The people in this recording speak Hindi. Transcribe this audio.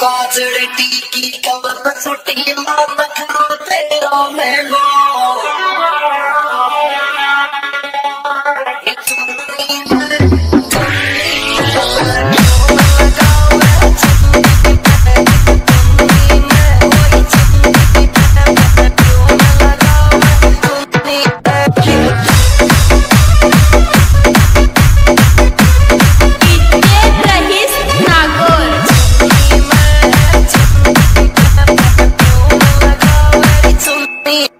काजड़ टीकी कब सुटी खा तेरा महंगो